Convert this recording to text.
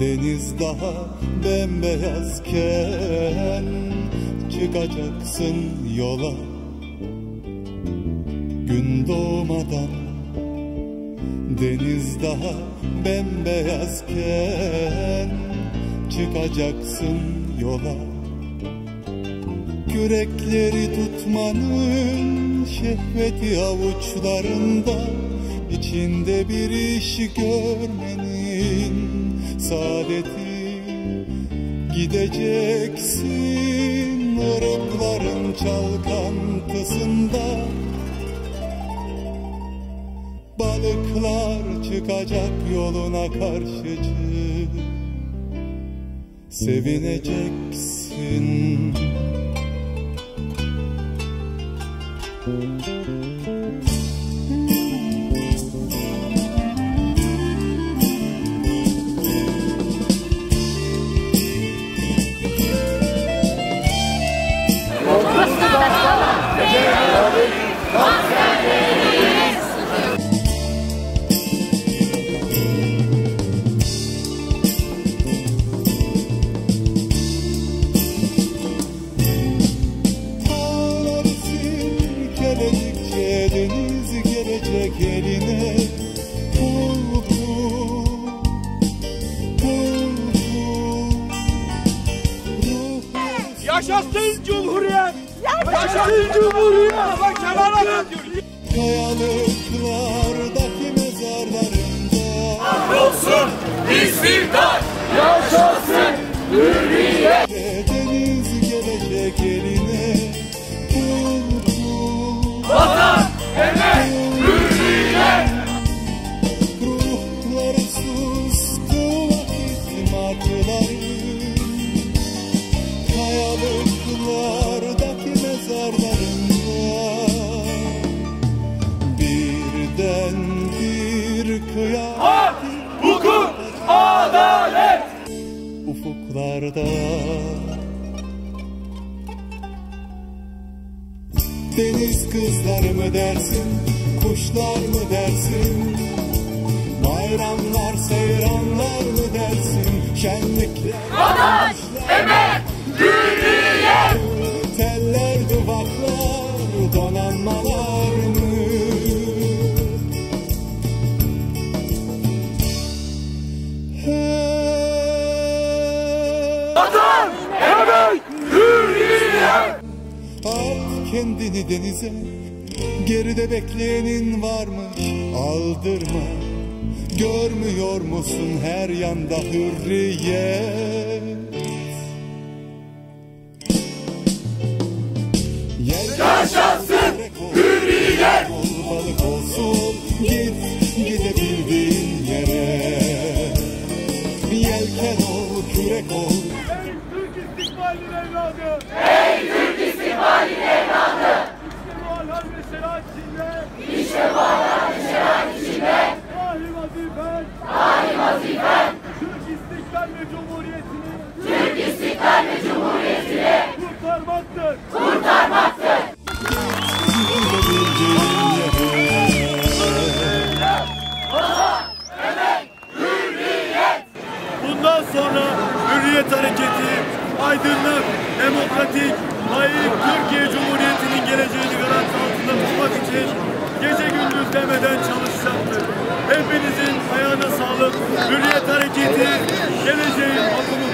Deniz daha bembeyazken çıkacaksın yola. Gün doğmadan deniz daha bembeyazken çıkacaksın yola. Kürekleri tutmanın şehveti avuçlarında içinde bir iş görmenin saadeti. Gideceksin ırıkların çalkantısında. Balıklar çıkacak yoluna karşıcı Sevineceksin 박수! Yaşasın Cumhuriyet! Yaşasın Cumhuriyet! Bak kenara atıyor. Kayalıklardaki mezarlarında ufuklarda Deniz kızları mı dersin, kuşlar mı dersin? Bayramlar, seyranlar mı dersin, şenlikler Vatan! At kendini denize. Geride bekleyenin varmış. Aldırma. Görmüyor musun her yanda hürriyet? Yaşasın hürriyet! Bol balık olsun. Git gidebildiğin yere. Yelken ol kürek ol. Türk istikbalinin evladı! Ey Türk istikbalinin Bundan sonra Hürriyet Hareketi aydınlık, demokratik, layık Türkiye Cumhuriyeti'nin geleceğini garanti altında tutmak için gece gündüz demeden çalışacaktır. Hepinizin ayağına sağlık. Hürriyet Hareketi geleceğin akımı